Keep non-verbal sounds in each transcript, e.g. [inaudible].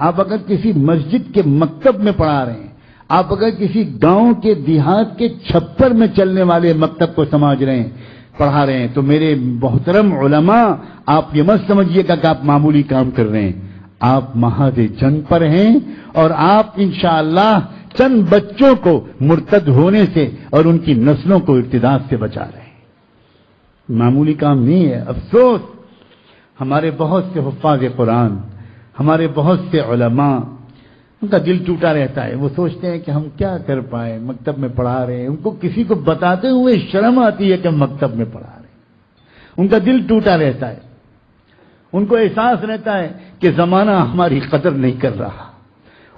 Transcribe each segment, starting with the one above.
आप अगर किसी मस्जिद के मकतब में पढ़ा रहे हैं, आप अगर किसी गाँव के देहात के छप्पर में चलने वाले मकतब को समझ रहे हैं, पढ़ा रहे हैं तो मेरे मोहतरम उलमा, आप ये मत समझिएगा कि आप मामूली काम कर रहे हैं। आप महादे जंग पर हैं और आप इंशाअल्लाह चंद बच्चों को मुर्तद होने से और उनकी नस्लों को इर्तिदाद से बचा रहे हैं। मामूली काम नहीं है, अफसोस। हमारे बहुत से हुफाज कुरान हमारे बहुत से उलमा, उनका दिल टूटा रहता है। वो सोचते हैं कि हम क्या कर पाए, मकतब में पढ़ा रहे हैं। उनको किसी को बताते हुए शर्म आती है कि हम मकतब में पढ़ा रहे हैं। उनका दिल टूटा रहता है। उनको एहसास रहता है कि जमाना हमारी कदर नहीं कर रहा।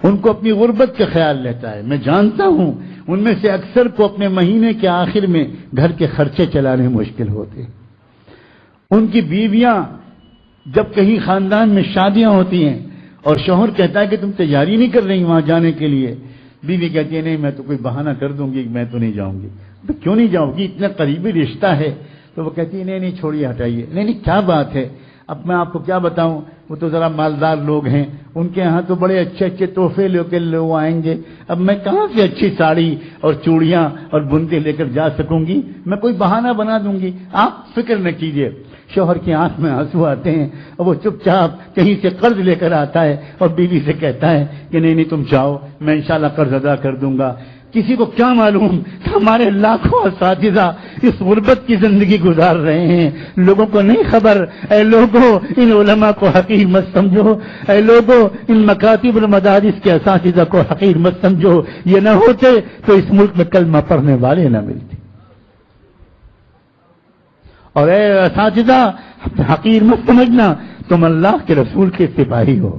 उनको अपनी गुर्बत का ख्याल रहता है। मैं जानता हूँ, उनमें से अक्सर को अपने महीने के आखिर में घर के खर्चे चलाने मुश्किल होते उनकी बीवियाँ जब कहीं खानदान में शादियाँ होती हैं और शोहर कहता है कि तुम तैयारी नहीं कर रही वहाँ जाने के लिए, बीवी कहती है, नहीं, मैं तो कोई बहाना कर दूँगी, मैं तो नहीं जाऊँगी। तो क्यों नहीं जाऊँगी इतना करीबी रिश्ता है। तो वो कहती है, नहीं नहीं, छोड़िए, हटाइए। नहीं नहीं, क्या बात है? अब मैं आपको क्या बताऊँ? वो तो जरा मालदार लोग हैं। उनके यहाँ तो बड़े अच्छे अच्छे तोहफे लेके लोग आएँगे। अब मैं कहाँ से अच्छी साड़ी और चूड़ियाँ और बुंदे लेकर जा सकूँगी? मैं कोई बहाना बना दूँगी। आप फ़िक्र न कीजिए। शोहर की आँख में आँसू आते हैं और वो चुपचाप कहीं से कर्ज लेकर आता है और बीवी से कहता है कि नहीं नहीं, तुम जाओ, मैं इंशाल्लाह कर्ज अदा कर दूँगा। किसी को क्या मालूम हमारे लाखों इस गुर्बत की ज़िंदगी गुजार रहे हैं। लोगों को नहीं खबर, ऐ लोगो, इन उलमा को हकीर मत समझो। ऐ लोगो, इन मकातिब मदारिस के इस को हकीर मत समझो। ये न होते तो इस मुल्क में कलमा पढ़ने वाले न मिलते। और इस हकीर मत समझना, तुम अल्लाह के रसूल के सिपाही हो।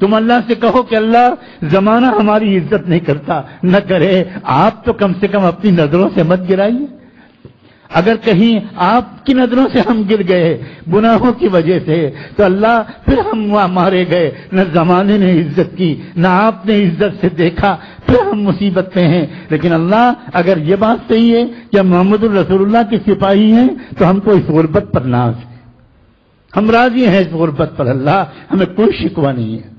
तुम अल्लाह से कहो कि अल्लाह, जमाना हमारी इज़्ज़त नहीं करता, न करे। आप तो कम से कम अपनी नज़रों से मत गिराइए। अगर कहीं आपकी नज़रों से हम गिर गए, गुनाहों की वजह से तो अल्लाह फिर हम वहाँ मारे गए। न जमाने ने इज़्ज़त की, न आपने इज़्ज़त से देखा फिर [laughs] हम मुसीबत में हैं। लेकिन अल्लाह, अगर ये बात सही है कि हम मोहम्मद रसूलुल्लाह के सिपाही हैं तो हमको इस गुरबत पर नाज है। हम राज़ी हैं इस गुरबत पर, अल्लाह। हमें कोई शिकवा नहीं है।